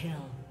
Kill.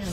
Kill.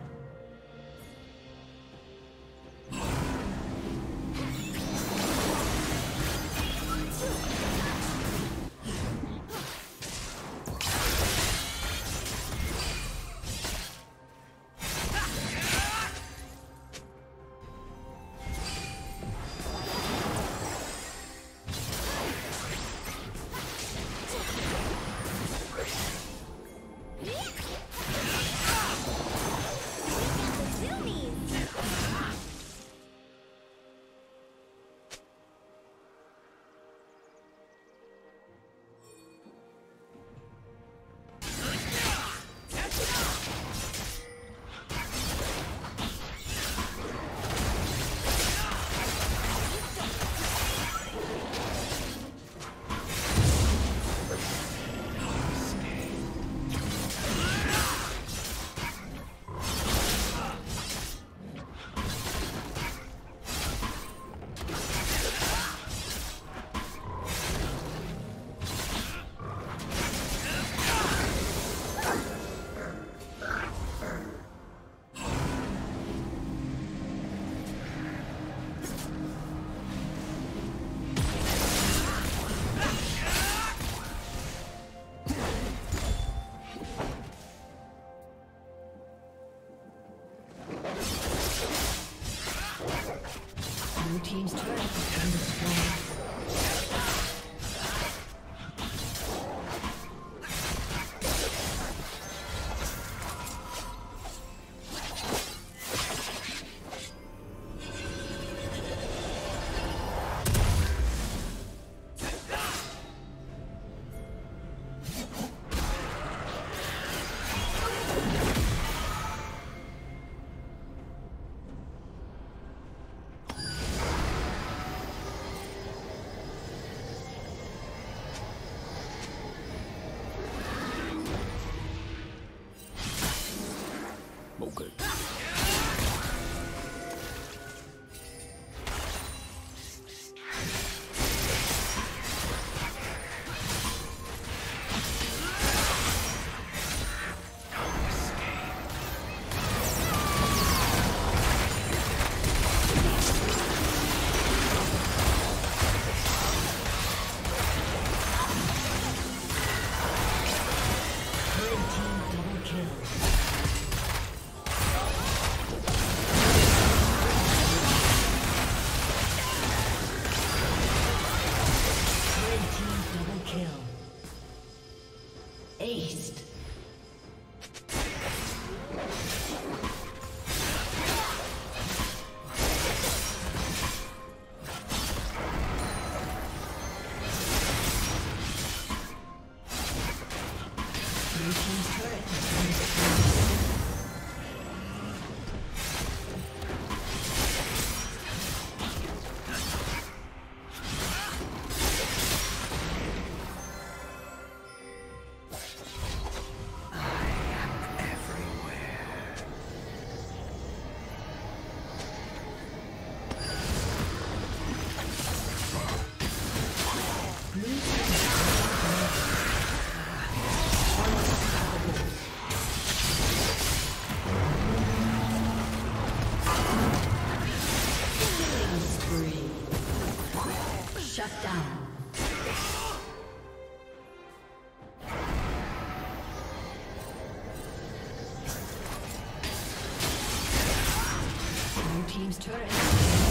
A summoner